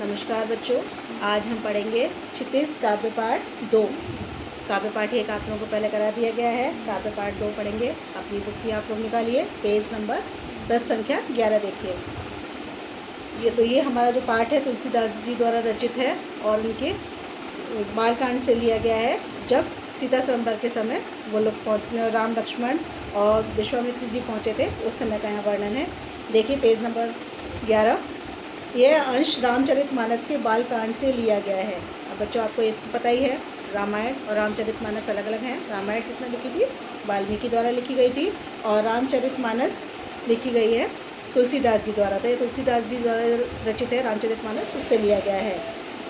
नमस्कार बच्चों, आज हम पढ़ेंगे क्षितिज काव्य पाठ दो। काव्य पाठ एक आप लोगों को पहले करा दिया गया है। काव्य पाठ दो पढ़ेंगे। अपनी बुक भी आप लोग निकालिए। पेज नंबर दस संख्या ग्यारह देखिए। ये तो ये हमारा जो पाठ है, तुलसीदास जी द्वारा रचित है और उनके बालकांड से लिया गया है। जब सीता स्वयंवर के समय वो लोग राम लक्ष्मण और विश्वामित्र जी पहुँचे थे, उस समय का यहाँ वर्णन है। देखिए पेज नंबर ग्यारह। यह अंश रामचरित मानस के बाल कांड से लिया गया है। अब बच्चों, आपको एक तो पता ही है, रामायण और रामचरित मानस अलग अलग हैं। रामायण किसने लिखी थी? वाल्मीकि द्वारा लिखी गई थी और रामचरित मानस लिखी गई है तुलसीदास जी द्वारा। तो ये तुलसीदास जी द्वारा रचित है, रामचरित मानस उससे लिया गया है।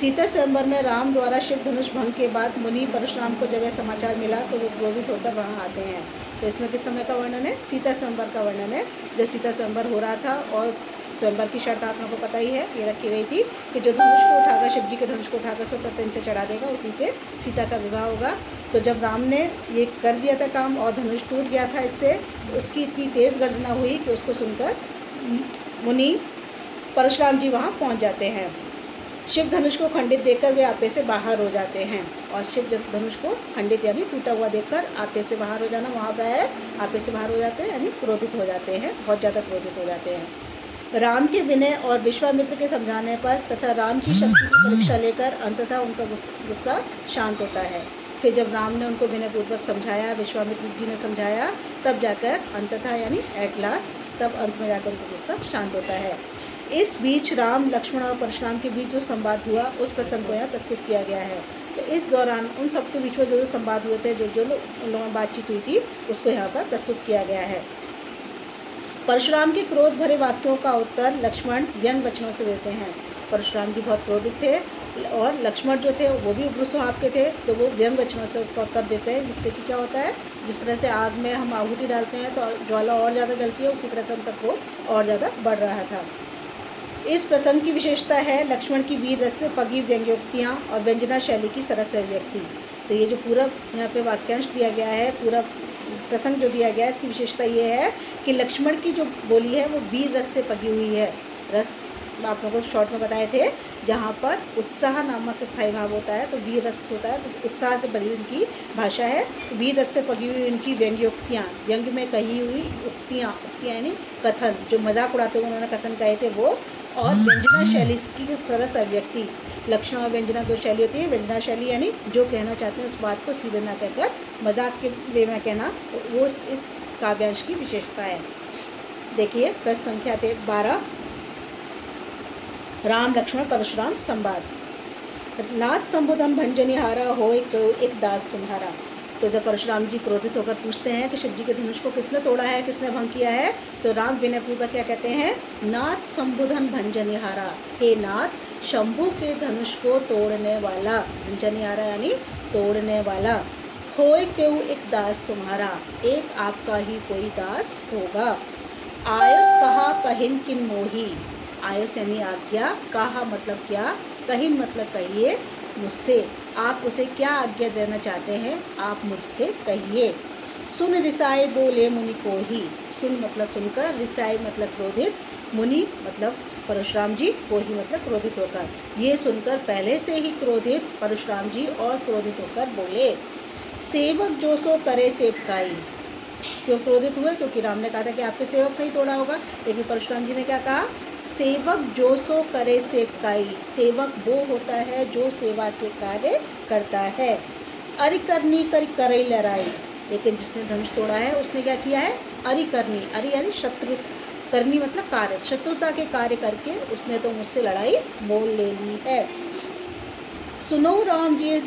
सीता स्वयंवर में राम द्वारा शिव धनुष भंग के बाद मुनि परशुराम को जब यह समाचार मिला तो वो क्रोधित होकर वहाँ आते हैं। तो इसमें किस समय का वर्णन है? सीता स्वयंवर का वर्णन है। जब सीता स्वयंवर हो रहा था और स्वयंवर की शर्त आप लोगों को पता ही है, ये रखी गई थी कि जो धनुष को उठाकर, शिव जी के धनुष को उठाकर उस पर प्रत्यंच चढ़ा देगा, उसी से सीता का विवाह होगा। तो जब राम ने ये कर दिया था काम और धनुष टूट गया था इससे, उसकी इतनी तेज़ गर्जना हुई कि उसको सुनकर मुनि परशुराम जी वहाँ पहुँच जाते हैं। शिव धनुष को खंडित देखकर वे आपे से बाहर हो जाते हैं। और शिव धनुष को खंडित यानी टूटा हुआ देखकर आपे से बाहर हो जाना वहाँ पर है। आपे से बाहर हो जाते हैं यानी क्रोधित हो जाते हैं, बहुत ज़्यादा क्रोधित हो जाते हैं। राम के विनय और विश्वामित्र के समझाने पर तथा राम की शक्ति की परीक्षा लेकर अंततः उनका गुस्सा शांत होता है। फिर जब राम ने उनको विनयपूर्वक समझाया, विश्वामित्र जी ने समझाया, तब जाकर अंततः यानी एट लास्ट तब अंत में जाकर उनका गुस्सा शांत होता है। इस बीच राम, लक्ष्मण और परशुराम के बीच जो संवाद हुआ, उस प्रसंग को यहाँ प्रस्तुत किया गया है। तो इस दौरान उन सबके बीच में जो जो संवाद हुए थे, जो जो उन लोगों में बातचीत हुई थी, उसको यहाँ पर प्रस्तुत किया गया है। परशुराम के क्रोध भरे वाक्यों का उत्तर लक्ष्मण व्यंग वचनों से देते हैं। परशुराम जी बहुत क्रोधित थे और लक्ष्मण जो थे, वो भी उग्र स्वभाव के थे तो वो व्यंग वचनों से उसका उत्तर देते हैं, जिससे कि क्या होता है, जिस तरह से आग में हम आहुति डालते हैं तो ज्वाला और ज़्यादा जलती है, उसी तरह से उनका क्रोध और ज़्यादा बढ़ रहा था। इस प्रसंग की विशेषता है लक्ष्मण की वीर रस से पगी व्यंग्योक्तियाँ और व्यंजना शैली की सरस अभिव्यक्ति तो ये जो पूरा यहाँ पे वाक्यांश दिया गया है, पूरा प्रसंग जो दिया गया है, इसकी विशेषता ये है कि लक्ष्मण की जो बोली है, वो वीर रस से पगी हुई है। रस आप लोगों को शॉर्ट में बताए थे, जहाँ पर उत्साह नामक स्थायी भाव होता है तो वीर रस होता है तो उत्साह से भरी हुई उनकी भाषा है तो वीर रस से पगी हुई उनकी व्यंग्योक्तियाँ, व्यंग में कही हुई उक्तियाँ उक्तियाँ यानी कथन, जो मज़ाक उड़ाते हुए उन्होंने कथन कहे थे वो, और व्यंजना शैली की सरस अभिव्यक्ति, लक्षण और व्यंजना दो शैली होती है, व्यंजना शैली यानी जो कहना चाहते हैं उस बात को सीधे ना कहकर, मज़ाक के वे में कहना तो वो इस काव्यांश की विशेषता है। देखिए, प्रश्न संख्या थे बारह राम लक्ष्मण परशुराम संवाद। नाथ संबोधन भंजनी हारा हो एक, एक दास तुम्हारा। तो जब परशुराम जी क्रोधित होकर पूछते हैं कि शिव जी के धनुष को किसने तोड़ा है किसने भंग किया है तो राम विनय विनयपूर्वक क्या कहते हैं नाथ संबोधन भंजनिहारा हे नाथ शंभु के धनुष को तोड़ने वाला भंजनिहारा यानी तोड़ने वाला होए क्यों एक दास तुम्हारा एक आपका ही कोई दास होगा। आयुष कहा कहिन किन मोही आयुष यानी आज्ञा, कहा मतलब क्या, कहिन मतलब कहिए मुझसे। आप उसे क्या आज्ञा देना चाहते हैं, आप मुझसे कहिए। सुन रिसाई बोले मुनि को ही। सुन मतलब सुनकर रिसाई मतलब क्रोधित, मुनि मतलब परशुराम जी को ही मतलब क्रोधित होकर। ये सुनकर पहले से ही क्रोधित, परशुराम जी और क्रोधित होकर बोले, सेवक जो सो करे सेवकाई। क्यों क्रोधित हुए? क्योंकि राम ने कहा था कि आपके सेवक नहीं तोड़ा होगा। लेकिन परशुराम जी ने क्या कहा? सेवक जो सो करे सेवकाई सेवक वो होता है जो सेवा के कार्य करता है। अरि करनी कर करई लड़ाई। लेकिन जिसने धनुष तोड़ा है, उसने क्या किया है? अरि करनी। अरि, यानी शत्रु। करनी मतलब कार्य। शत्रुता के कार्य करके उसने तो मुझसे लड़ाई मोल ले ली है। सुनो राम जी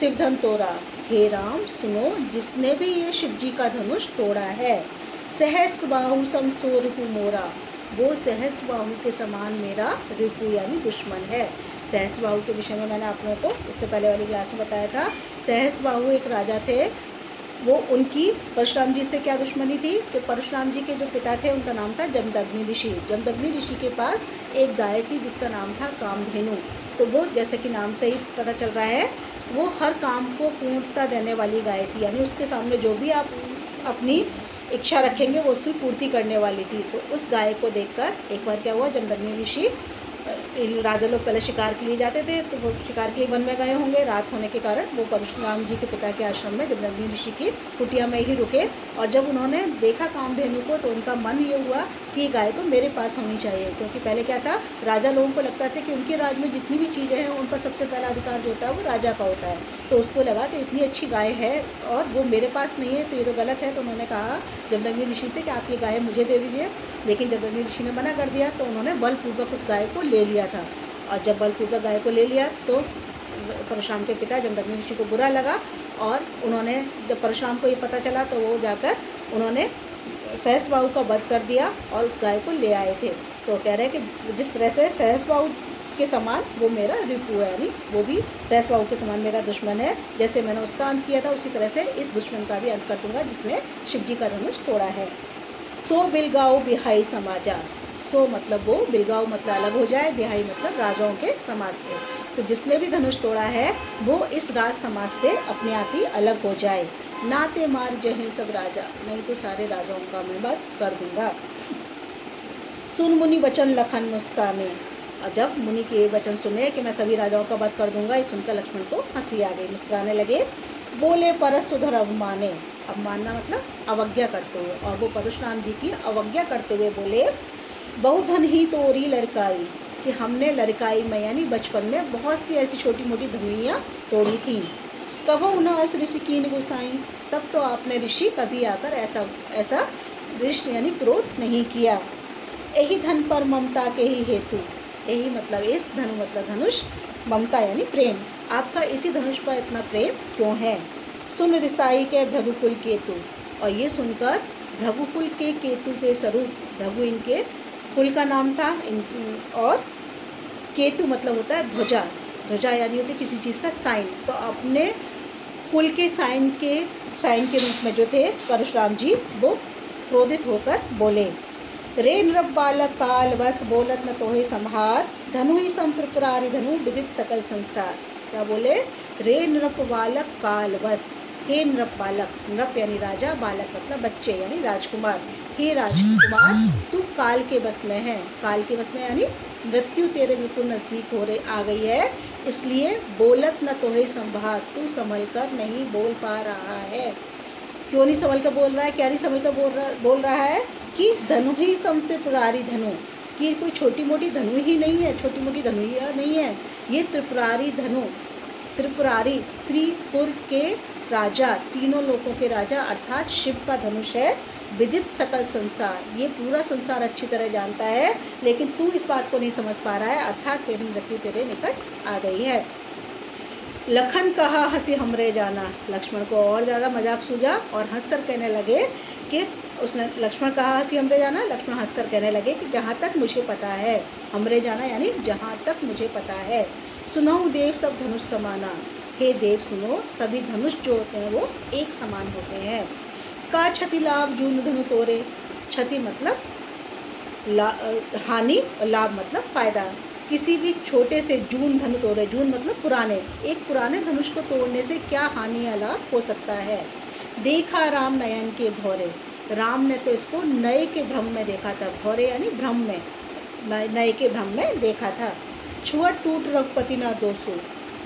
शिवधन तोड़ा हे राम, सुनो, जिसने भी ये शिव जी का धनुष तोड़ा है सहस्र बाहु सम सो रिपु मोरा। वो सहस्र बाहु के समान मेरा रिपु यानी दुश्मन है। सहस्र बाहु के विषय में मैंने आप लोगों को इससे पहले वाली क्लास में बताया था। सहस्र बाहु एक राजा थे। वो उनकी परशुराम जी से क्या दुश्मनी थी? कि परशुराम जी के जो पिता थे, उनका नाम था जमदग्नि ऋषि। जमदग्नि ऋषि के पास एक गाय थी, जिसका नाम था कामधेनु। तो वो जैसे कि नाम से ही पता चल रहा है, वो हर काम को पूर्णता देने वाली गाय थी यानी उसके सामने जो भी आप अपनी इच्छा रखेंगे, वो उसकी पूर्ति करने वाली थी। तो उस गाय को देखकर एक बार क्या हुआ, जमदग्नि ऋषि राजा लोग पहले शिकार के लिए जाते थे तो वो शिकार के लिए वन में गए होंगे। रात होने के कारण वो परशुराम जी के पिता के आश्रम में जब नंदी ऋषि की कुटिया में ही रुके, और जब उन्होंने देखा कामधेनु को तो उनका मन ये हुआ कि गाय तो मेरे पास होनी चाहिए। क्योंकि पहले क्या था, राजा लोगों को लगता था कि उनके राज में जितनी भी चीज़ें हैं, उन पर सबसे पहला अधिकार जो होता है वो राजा का होता है। तो उसको लगा कि इतनी अच्छी गाय है और वो मेरे पास नहीं है तो ये तो गलत है। तो उन्होंने कहा नंदी ऋषि से कि आप ये गाय मुझे दे दीजिए। लेकिन नंदी ऋषि ने मना कर दिया तो उन्होंने बलपूर्वक उस गाय को ले लिया। था। और जब बलपूर्वक गाय को ले लिया तो परशुराम के पिता जमदग्नि ऋषि को बुरा लगा और उन्होंने जब परशुराम को ये पता चला तो वो जाकर उन्होंने सहस बाहू का वध कर दिया और उस गाय को ले आए थे। तो कह रहे हैं कि जिस तरह से सहस बाहू के समान वो मेरा रिपू है, यानी वो भी सहस बाहू के समान मेरा दुश्मन है। जैसे मैंने उसका अंत किया था, उसी तरह से इस दुश्मन का भी अंत कर दूँगा, जिसने शिव जी का धनुष तोड़ा है। सो बिलगाओ बिहाई समाजा सो मतलब वो, बिलगाओ मतलब अलग हो जाए, बिहाई मतलब राजाओं के समाज से। तो जिसने भी धनुष तोड़ा है, वो इस राज समाज से अपने आप ही अलग हो जाए। नाते मार जही सब राजा, नहीं तो सारे राजाओं का मैं बात कर दूँगा। सुन मुनि वचन लखन मुस्काने। और जब मुनि के ये वचन सुने कि मैं सभी राजाओं का बात कर दूँगा, ये सुनकर लक्ष्मण को हँसी आ गई, मुस्कुराने लगे। बोले परस उधर अवमाने। अब मानना मतलब अवज्ञा करते हुए। और वो परशुराम जी की अवज्ञा करते हुए बोले, बहुधन ही तोरी लड़काई, कि हमने लड़काई में, यानी बचपन में बहुत सी ऐसी छोटी मोटी धनुइयाँ तोड़ी थी। कबो न ऐसे ऋषि कीन गुसाई। तब तो आपने ऋषि कभी आकर ऐसा ऐसा ऋषि यानी क्रोध नहीं किया। यही धन पर ममता के ही हेतु। यही मतलब इस धनु मतलब धनुष, ममता, यानी प्रेम। आपका इसी धनुष पर इतना प्रेम क्यों है? सुन रिसाई के भ्रघुकुल केतु। और ये सुनकर भ्रघुकुल के केतु के स्वरूप भ्रघु इनके कुल का नाम था, इन, और केतु मतलब होता है ध्वजा। ध्वजा यानी होती किसी चीज़ का साइन। तो अपने कुल के साइन के साइन के रूप में जो थे, परशुराम जी, वो क्रोधित होकर बोले, रे नृप बालक काल बस बोलत न तोहे संहार, धनु ही सम धनु विदित सकल संसार। क्या बोले? रे नृप बालक काल बस। हे नृप बालक, नृप यानी राजा, बालक मतलब बच्चे यानी राजकुमार। हे राजकुमार, तू काल के बस में है। काल के बस में यानी मृत्यु तेरे बिल्कुल नज़दीक हो रही, आ गई है। इसलिए बोलत न तोहे संभार, तू संभल कर नहीं बोल पा रहा है। क्यों नहीं संभल कर बोल रहा है? क्या नहीं संभल कर बोल रहा बोल रहा है कि धनु ही समते पुरारी धनु। कि कोई छोटी मोटी धनु ही नहीं है छोटी मोटी धनु ही नहीं है। ये त्रिपुरारी धनु। त्रिपुरारी त्रिपुर के राजा, तीनों लोगों के राजा, अर्थात शिव का धनुष है, विदित सकल संसार। ये पूरा संसार अच्छी तरह जानता है, लेकिन तू इस बात को नहीं समझ पा रहा है, अर्थात तेरी मृत्यु तेरे निकट आ गई है। लखन कहा, हँसी हमरे जाना। लक्ष्मण को और ज़्यादा मज़ाक सूझा और हंसकर कहने लगे कि उसने लक्ष्मण कहा, हँसी, हमरे जाना? लक्ष्मण हंसकर कहने लगे कि, जहाँ तक मुझे पता है, हमरे जाना यानी जहाँ तक मुझे पता है। सुनो देव, सब धनुष समाना। हे देव, सुनो, सभी धनुष जो होते हैं वो एक समान होते हैं। का क्षति लाभ, जून धनु तोरे। क्षति मतलब ला, हानि और लाभ मतलब फ़ायदा। किसी भी छोटे से जून धनु तोड़े जून मतलब पुराने। एक पुराने धनुष को तोड़ने से क्या हानि या लाभ हो सकता है? देखा राम नयन के भौरे। राम ने तो इसको नए के भ्रम में देखा था भौरे यानी भ्रम में नए के भ्रम में देखा था। छुआ टूट रघुपति ना दोषो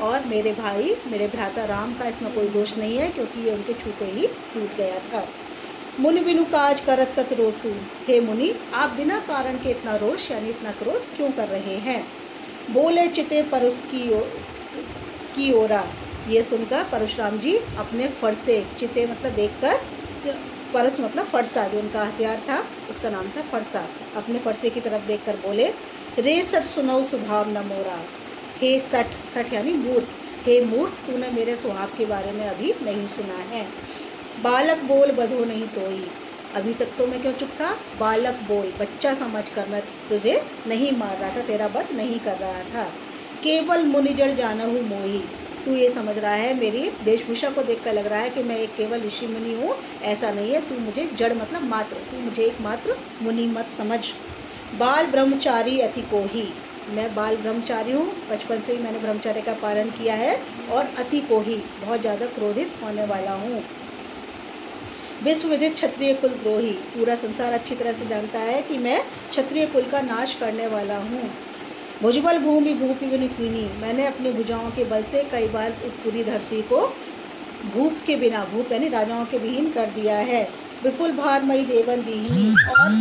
और मेरे भाई मेरे भ्राता राम का इसमें कोई दोष नहीं है क्योंकि ये उनके छूते ही टूट गया था। मुनि बिनु काज करत कत रोसू हे मुनि आप बिना कारण के इतना रोष यानी इतना क्रोध क्यों कर रहे हैं? बोले चिते पर उसकी ओ, की ओरा। ये सुनकर परशुराम जी अपने फरसे चिते मतलब देखकर परस मतलब फरसा जो उनका हथियार था, उसका नाम था फरसा अपने फरसे की तरफ़ देखकर बोले, रे सट सुनऊ स्वभाव न मोरा, हे सठ सठ यानी मूर्ख, हे मूर्ख, तूने मेरे स्वभाव के बारे में अभी नहीं सुना है। बालक बोल बधो नहीं तोई, अभी तक तो मैं क्यों चुप था? बालक बोल, बच्चा समझ कर मैं तुझे नहीं मार रहा था, तेरा वध नहीं कर रहा था। केवल मुनिजड़ जाना हूँ मोही तू ये समझ रहा है, मेरी वेशभूषा को देखकर लग रहा है कि मैं एक केवल ऋषि मुनि हूँ, ऐसा नहीं है। तू मुझे जड़ मतलब मात्र, तू मुझे एक मात्र मुनि मत समझ। बाल ब्रह्मचारी अति को ही। मैं बाल ब्रह्मचारी हूँ, बचपन से ही मैंने ब्रह्मचार्य का पालन किया है और अति को ही, बहुत ज़्यादा क्रोधित होने वाला हूँ। विश्वविदित क्षत्रिय कुल द्रोही। पूरा संसार अच्छी तरह से जानता है कि मैं क्षत्रिय कुल का नाश करने वाला हूँ। भुजबल भूमि, भूपि विनुकिनी मैंने अपने भुजाओं के बल से कई बार इस पूरी धरती को भूप के बिना, भूप यानी राजाओं के विहीन कर दिया है। विपुल भार मई देवन दी और